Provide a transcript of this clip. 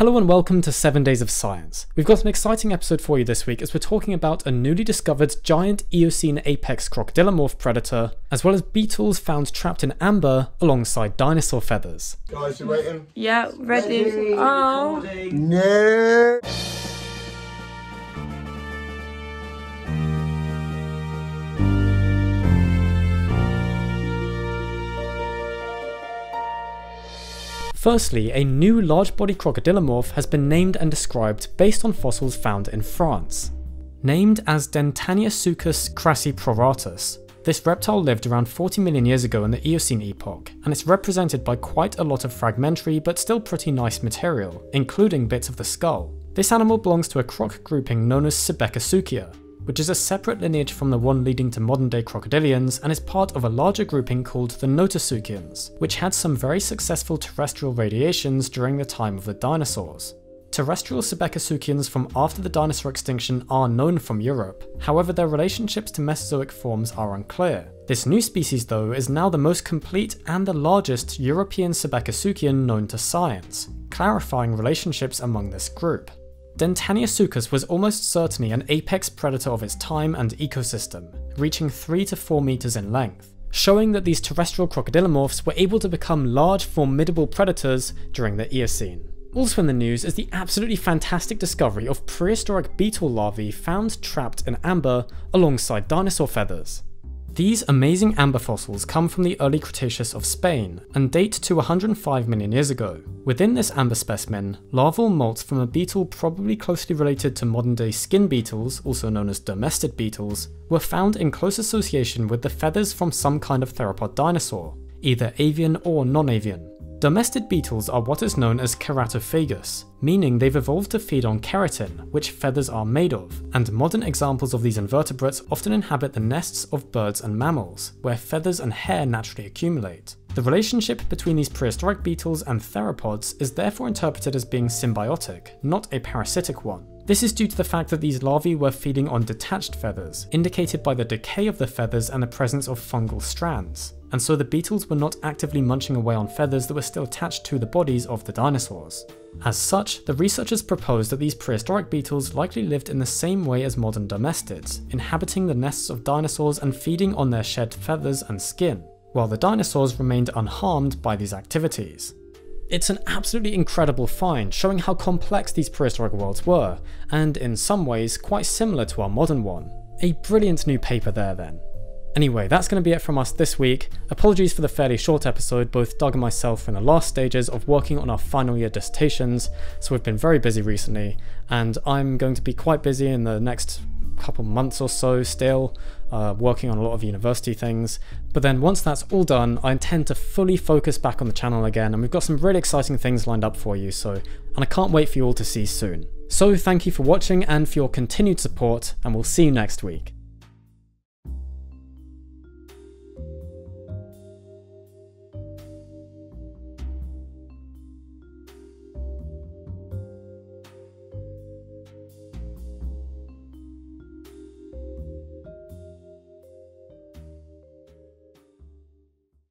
Hello and welcome to 7 Days of Science. We've got an exciting episode for you this week as we're talking about a newly discovered giant Eocene apex crocodylomorph predator, as well as beetles found trapped in amber alongside dinosaur feathers. Guys, you waiting? Yeah, ready. Oh. No. Firstly, a new large body crocodylomorph has been named and described based on fossils found in France. Named as Dentaneosuchus crassiproratus, this reptile lived around 40 million years ago in the Eocene epoch, and it's represented by quite a lot of fragmentary but still pretty nice material, including bits of the skull. This animal belongs to a croc grouping known as Sebecosuchia, which is a separate lineage from the one leading to modern day crocodilians and is part of a larger grouping called the Notosuchians, which had some very successful terrestrial radiations during the time of the dinosaurs. Terrestrial Sebecosuchians from after the dinosaur extinction are known from Europe, however their relationships to Mesozoic forms are unclear. This new species though is now the most complete and the largest European Sebecosuchian known to science, clarifying relationships among this group. Dentaneosuchus was almost certainly an apex predator of its time and ecosystem, reaching 3 to 4 meters in length, showing that these terrestrial crocodylomorphs were able to become large formidable predators during the Eocene. Also in the news is the absolutely fantastic discovery of prehistoric beetle larvae found trapped in amber alongside dinosaur feathers. These amazing amber fossils come from the early Cretaceous of Spain and date to 105 million years ago. Within this amber specimen, larval molts from a beetle probably closely related to modern day skin beetles, also known as dermestid beetles, were found in close association with the feathers from some kind of theropod dinosaur, either avian or non-avian. Dermestid beetles are what is known as keratophagous, meaning they've evolved to feed on keratin, which feathers are made of, and modern examples of these invertebrates often inhabit the nests of birds and mammals, where feathers and hair naturally accumulate. The relationship between these prehistoric beetles and theropods is therefore interpreted as being symbiotic, not a parasitic one. This is due to the fact that these larvae were feeding on detached feathers, indicated by the decay of the feathers and the presence of fungal strands and so the beetles were not actively munching away on feathers that were still attached to the bodies of the dinosaurs. As such, the researchers proposed that these prehistoric beetles likely lived in the same way as modern dermestids, inhabiting the nests of dinosaurs and feeding on their shed feathers and skin, while the dinosaurs remained unharmed by these activities. It's an absolutely incredible find, showing how complex these prehistoric worlds were, and in some ways quite similar to our modern one. A brilliant new paper there then. Anyway, that's going to be it from us this week. Apologies for the fairly short episode, both Doug and myself are in the last stages of working on our final year dissertations, so we've been very busy recently, and I'm going to be quite busy in the next couple months or so still, uh, working on a lot of university things. But then once that's all done, I intend to fully focus back on the channel again, and we've got some really exciting things lined up for you, so, and I can't wait for you all to see soon. So thank you for watching and for your continued support, and we'll see you next week.